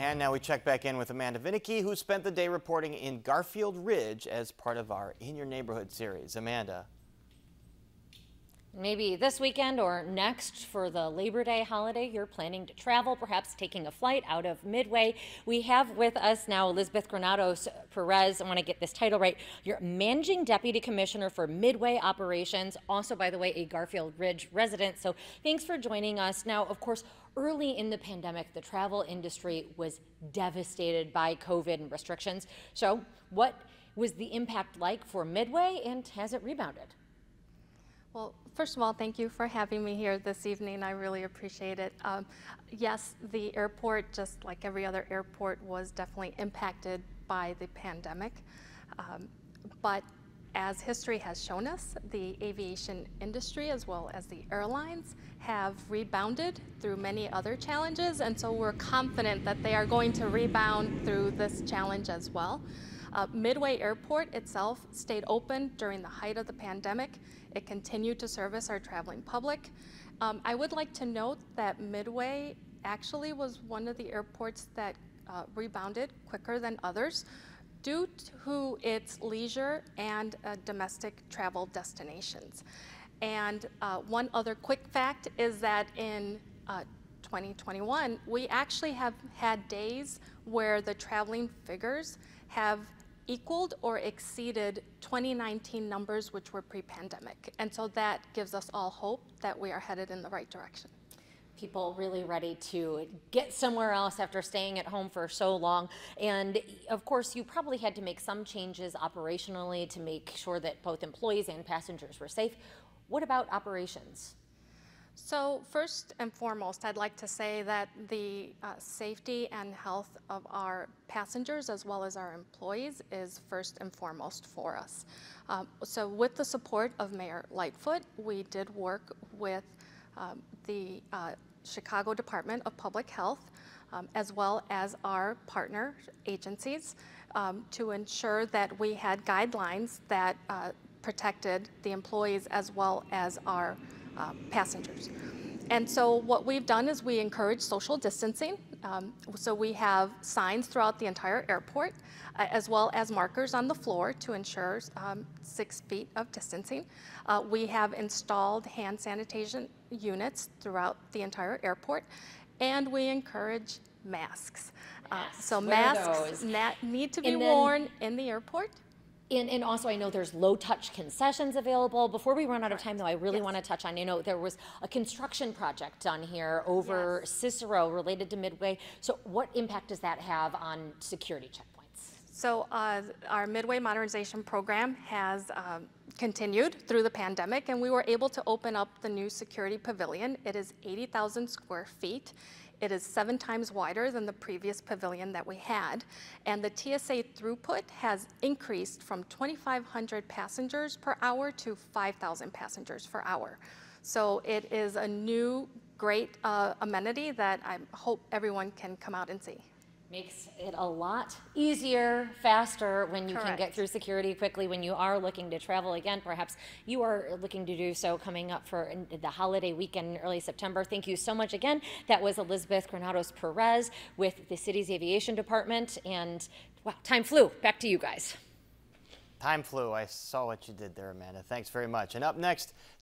And now we check back in with Amanda Vinicky, who spent the day reporting in Garfield Ridge as part of our In Your Neighborhood series. Amanda. Maybe this weekend or next for the Labor Day holiday, you're planning to travel, perhaps taking a flight out of Midway. We have with us now Elizabeth Granados Perez. I want to get this title right. You're Managing Deputy Commissioner for Midway Operations, also, by the way, a Garfield Ridge resident. So thanks for joining us. Now, of course, early in the pandemic, the travel industry was devastated by COVID and restrictions. So, what was the impact like for Midway, and has it rebounded? Well, first of all, thank you for having me here this evening. I really appreciate it. Um, yes, the airport, just like every other airport, was definitely impacted by the pandemic. Um, but as history has shown us, the aviation industry as well as the airlines have rebounded through many other challenges, and so we're confident that they are going to rebound through this challenge as well. Uh, Midway Airport itself stayed open during the height of the pandemic. It continued to service our traveling public. Um, I would like to note that Midway actually was one of the airports that uh, rebounded quicker than others due to its leisure and uh, domestic travel destinations. And uh, one other quick fact is that in uh, 2021, we actually have had days where the traveling figures have equaled or exceeded 2019 numbers, which were pre-pandemic. And so that gives us all hope that we are headed in the right direction people really ready to get somewhere else after staying at home for so long. And of course, you probably had to make some changes operationally to make sure that both employees and passengers were safe. What about operations? So first and foremost, I'd like to say that the uh, safety and health of our passengers as well as our employees is first and foremost for us. Um, so with the support of Mayor Lightfoot, we did work with um, the uh, Chicago Department of Public Health um, as well as our partner agencies um, to ensure that we had guidelines that uh, protected the employees as well as our uh, passengers. And so what we've done is we encourage social distancing. Um, so we have signs throughout the entire airport, uh, as well as markers on the floor to ensure um, six feet of distancing. Uh, we have installed hand sanitation units throughout the entire airport, and we encourage masks. Uh, so masks need to be worn in the airport. And, and also, I know there's low touch concessions available. Before we run out of time, though, I really yes. want to touch on you know, there was a construction project done here over yes. Cicero related to Midway. So, what impact does that have on security checkpoints? So, uh, our Midway modernization program has um, continued through the pandemic, and we were able to open up the new security pavilion. It is 80,000 square feet. It is seven times wider than the previous pavilion that we had, and the TSA throughput has increased from 2,500 passengers per hour to 5,000 passengers per hour. So it is a new great uh, amenity that I hope everyone can come out and see makes it a lot easier, faster when you Correct. can get through security quickly when you are looking to travel again. Perhaps you are looking to do so coming up for the holiday weekend in early September. Thank you so much again. That was Elizabeth Granados Perez with the city's aviation department. And wow, time flew. Back to you guys. Time flew. I saw what you did there, Amanda. Thanks very much. And up next,